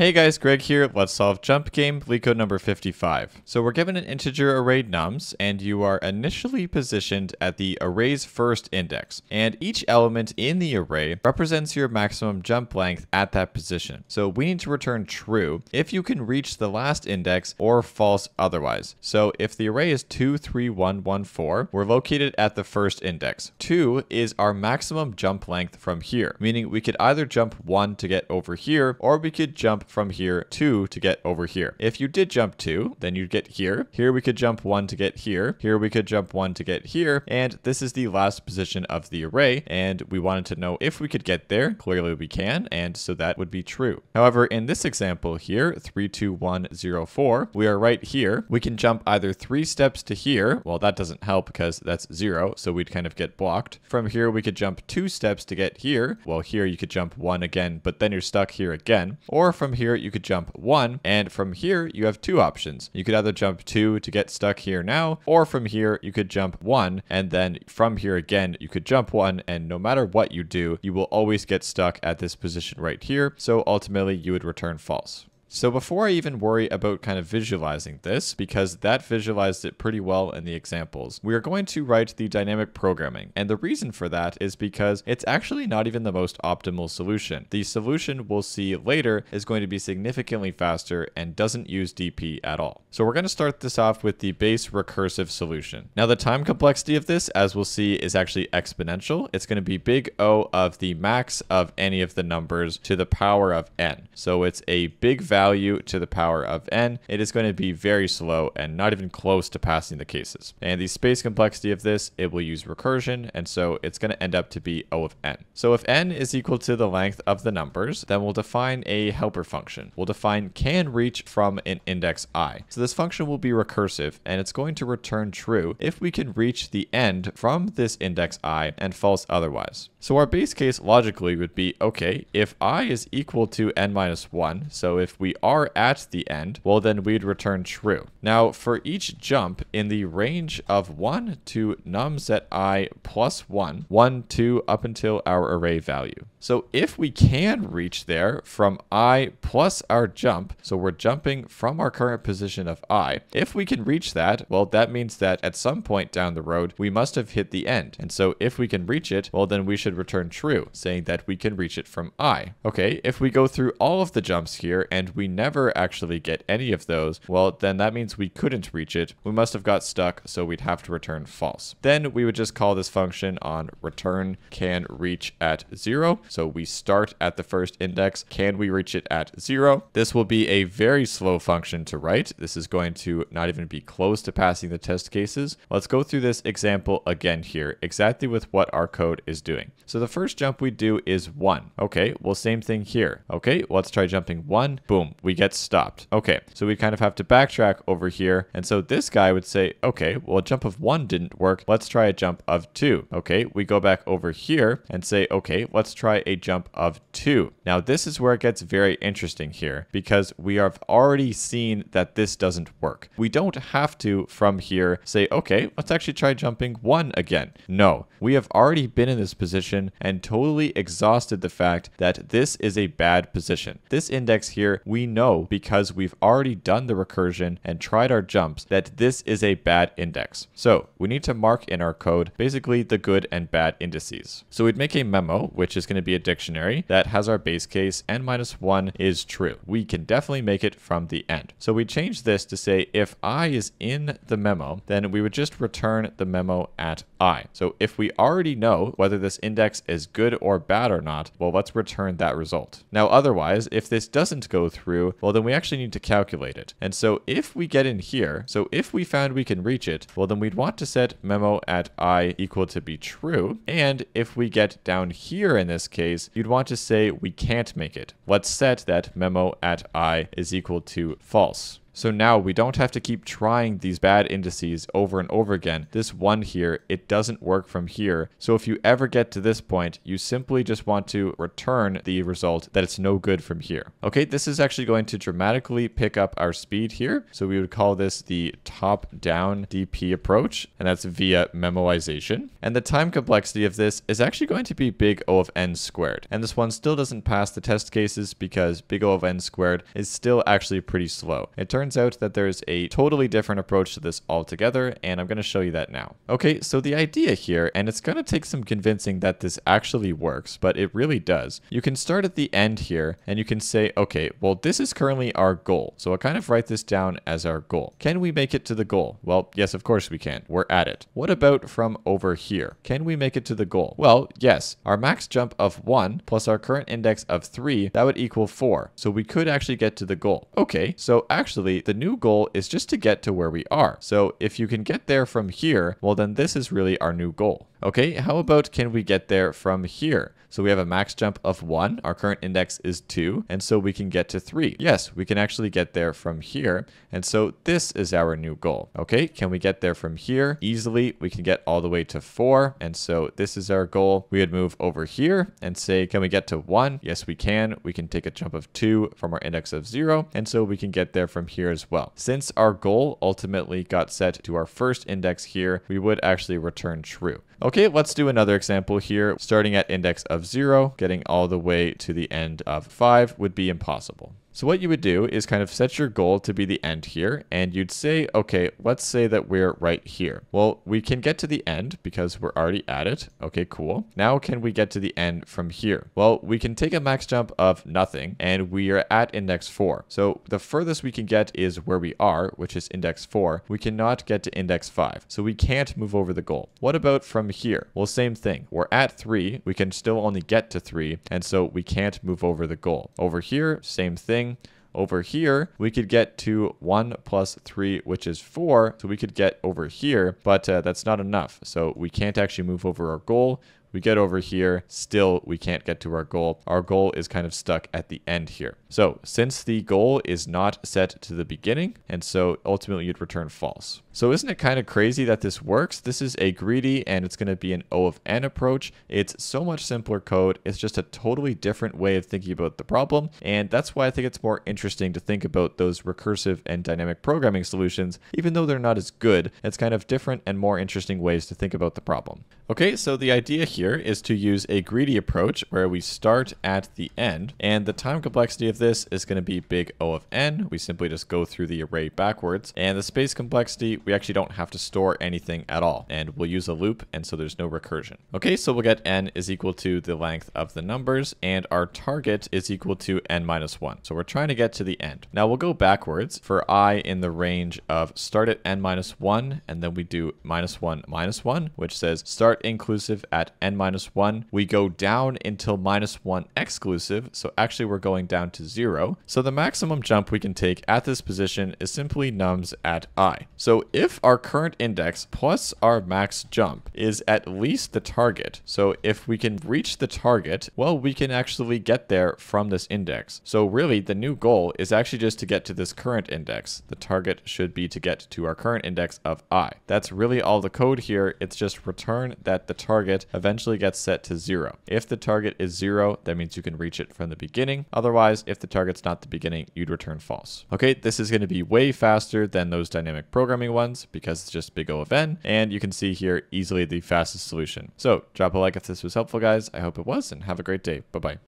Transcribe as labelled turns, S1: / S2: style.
S1: Hey guys, Greg here. Let's solve jump game, LeetCode number 55. So we're given an integer array nums, and you are initially positioned at the array's first index. And each element in the array represents your maximum jump length at that position. So we need to return true if you can reach the last index or false otherwise. So if the array is 2, 3, 1, 1, 4, we're located at the first index. 2 is our maximum jump length from here, meaning we could either jump 1 to get over here, or we could jump from here 2 to get over here. If you did jump 2, then you'd get here. Here we could jump 1 to get here. Here we could jump 1 to get here. And this is the last position of the array. And we wanted to know if we could get there. Clearly we can. And so that would be true. However, in this example here, 3, 2, 1, 0, 4, we are right here. We can jump either three steps to here. Well, that doesn't help because that's 0. So we'd kind of get blocked. From here, we could jump two steps to get here. Well, here you could jump one again, but then you're stuck here again. Or from here, you could jump one. And from here, you have two options. You could either jump two to get stuck here now, or from here, you could jump one. And then from here again, you could jump one. And no matter what you do, you will always get stuck at this position right here. So ultimately, you would return false. So before I even worry about kind of visualizing this, because that visualized it pretty well in the examples, we are going to write the dynamic programming. And the reason for that is because it's actually not even the most optimal solution. The solution we'll see later is going to be significantly faster and doesn't use DP at all. So we're going to start this off with the base recursive solution. Now the time complexity of this, as we'll see, is actually exponential. It's going to be big O of the max of any of the numbers to the power of n. So it's a big value value to the power of n, it is going to be very slow and not even close to passing the cases. And the space complexity of this, it will use recursion, and so it's going to end up to be O of n. So if n is equal to the length of the numbers, then we'll define a helper function. We'll define can reach from an index i. So this function will be recursive, and it's going to return true if we can reach the end from this index i and false otherwise. So our base case logically would be, okay, if i is equal to n minus 1, so if we are at the end, well then we'd return true. Now for each jump in the range of 1 to nums at i plus 1, 1, 2 up until our array value. So if we can reach there from i plus our jump, so we're jumping from our current position of i, if we can reach that, well that means that at some point down the road, we must have hit the end. And so if we can reach it, well then we should return true, saying that we can reach it from i. Okay, if we go through all of the jumps here and we never actually get any of those, well, then that means we couldn't reach it. We must have got stuck, so we'd have to return false. Then we would just call this function on return can reach at zero. So we start at the first index. Can we reach it at zero? This will be a very slow function to write. This is going to not even be close to passing the test cases. Let's go through this example again here, exactly with what our code is doing. So the first jump we do is one. Okay, well, same thing here. Okay, let's try jumping one. Boom, we get stopped. Okay, so we kind of have to backtrack over here. And so this guy would say, okay, well, a jump of one didn't work. Let's try a jump of two. Okay, we go back over here and say, okay, let's try a jump of two. Now, this is where it gets very interesting here because we have already seen that this doesn't work. We don't have to, from here, say, okay, let's actually try jumping one again. No, we have already been in this position and totally exhausted the fact that this is a bad position. This index here, we know because we've already done the recursion and tried our jumps that this is a bad index. So we need to mark in our code basically the good and bad indices. So we'd make a memo, which is going to be a dictionary that has our base case n minus 1 is true. We can definitely make it from the end. So we change this to say if i is in the memo, then we would just return the memo at i. So if we already know whether this index is good or bad or not, well, let's return that result. Now, otherwise, if this doesn't go through, well, then we actually need to calculate it. And so if we get in here, so if we found we can reach it, well, then we'd want to set memo at i equal to be true. And if we get down here in this case, you'd want to say we can't make it. Let's set that memo at i is equal to false. So now we don't have to keep trying these bad indices over and over again. This one here, it doesn't work from here. So if you ever get to this point, you simply just want to return the result that it's no good from here. Okay, this is actually going to dramatically pick up our speed here. So we would call this the top-down DP approach, and that's via memoization. And the time complexity of this is actually going to be big O of n squared. And this one still doesn't pass the test cases because big O of n squared is still actually pretty slow. It turns out that there's a totally different approach to this altogether, and I'm going to show you that now. Okay, so the idea here, and it's going to take some convincing that this actually works, but it really does. You can start at the end here, and you can say, okay, well, this is currently our goal. So I'll kind of write this down as our goal. Can we make it to the goal? Well, yes, of course we can. We're at it. What about from over here? Can we make it to the goal? Well, yes. Our max jump of 1 plus our current index of 3, that would equal 4. So we could actually get to the goal. Okay, so actually the new goal is just to get to where we are. So if you can get there from here, well then this is really our new goal. Okay, how about can we get there from here? So we have a max jump of 1. Our current index is 2. And so we can get to 3. Yes, we can actually get there from here. And so this is our new goal. Okay, can we get there from here? Easily, we can get all the way to 4. And so this is our goal. We would move over here and say, can we get to 1? Yes, we can. We can take a jump of 2 from our index of 0. And so we can get there from here as well. Since our goal ultimately got set to our first index here, we would actually return true. Okay, let's do another example here. Starting at index of 0, getting all the way to the end of 5 would be impossible. So what you would do is kind of set your goal to be the end here, and you'd say, okay, let's say that we're right here. Well, we can get to the end because we're already at it. Okay, cool. Now can we get to the end from here? Well, we can take a max jump of nothing, and we are at index 4. So the furthest we can get is where we are, which is index 4. We cannot get to index 5, so we can't move over the goal. What about from here? Well, same thing. We're at 3. We can still only get to 3, and so we can't move over the goal. Over here, same thing thing. Over here, we could get to 1 plus 3, which is 4. So we could get over here, but uh, that's not enough. So we can't actually move over our goal. We get over here, still we can't get to our goal. Our goal is kind of stuck at the end here. So since the goal is not set to the beginning, and so ultimately you'd return false. So isn't it kind of crazy that this works? This is a greedy and it's going to be an O of n approach. It's so much simpler code. It's just a totally different way of thinking about the problem. And that's why I think it's more interesting to think about those recursive and dynamic programming solutions, even though they're not as good. It's kind of different and more interesting ways to think about the problem. Okay, so the idea here is to use a greedy approach where we start at the end, and the time complexity of this is going to be big O of n. We simply just go through the array backwards, and the space complexity, we actually don't have to store anything at all, and we'll use a loop, and so there's no recursion. Okay, so we'll get n is equal to the length of the numbers, and our target is equal to n minus 1. So we're trying to get to the end. Now we'll go backwards for i in the range of start at n minus 1, and then we do minus 1 minus 1, which says start inclusive at n minus 1. We go down until minus 1 exclusive, so actually we're going down to 0. So the maximum jump we can take at this position is simply nums at i. So if our current index plus our max jump is at least the target, so if we can reach the target, well, we can actually get there from this index. So really, the new goal is actually just to get to this current index. The target should be to get to our current index of i. That's really all the code here. It's just return that the target eventually gets set to zero. If the target is zero, that means you can reach it from the beginning. Otherwise, the target's not the beginning, you'd return false. Okay, this is going to be way faster than those dynamic programming ones because it's just big O of n. And you can see here easily the fastest solution. So drop a like if this was helpful, guys. I hope it was, and have a great day. Bye-bye.